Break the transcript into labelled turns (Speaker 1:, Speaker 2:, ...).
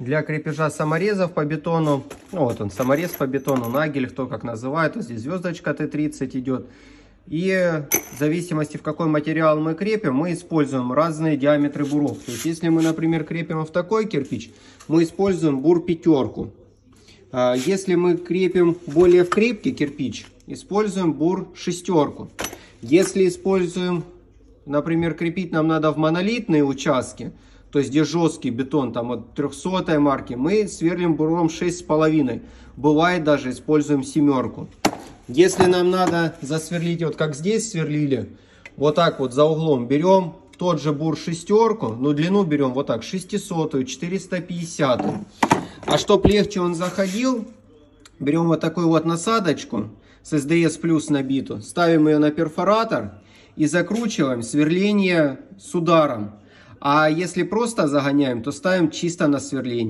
Speaker 1: Для крепежа саморезов по бетону, ну вот он, саморез по бетону, нагель, кто как называет, вот здесь звездочка Т-30 идет. И в зависимости, в какой материал мы крепим, мы используем разные диаметры буров. То есть, если мы, например, крепим в такой кирпич, мы используем бур пятерку. А Если мы крепим более в крепкий кирпич, используем бур шестерку. Если используем, например, крепить нам надо в монолитные участки, то есть где жесткий бетон, там от 300 марки, мы сверлим буром 6,5. Бывает даже используем семерку. Если нам надо засверлить, вот как здесь сверлили, вот так вот за углом берем тот же бур шестерку, но длину берем вот так, 600, 450. А чтоб легче он заходил, берем вот такую вот насадочку с SDS плюс набиту, ставим ее на перфоратор и закручиваем сверление с ударом. А если просто загоняем, то ставим чисто на сверление.